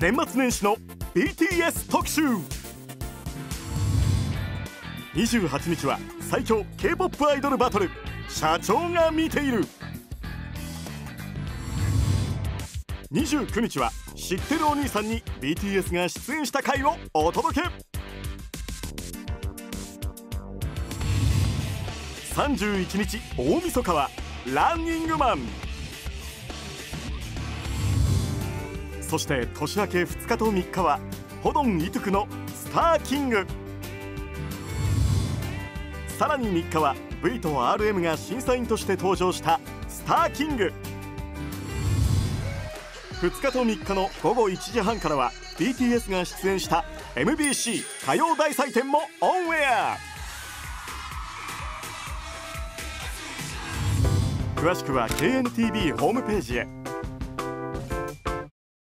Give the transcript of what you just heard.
年末年始の BTS 特集。28日は最強 K-POP アイドルバトル。社長が見ている。29日は知ってるお兄さんに BTS が出演した回をお届け。31日大晦日はランニングマン。そして年明け2日と3日はホドンイトゥクのスターキング。さらに3日は V と RM が審査員として登場したスターキング。2日と3日の午後1時半からは BTS が出演した MBC 歌謡大祭典もオンエア。詳しくは KNTV ホームページへ。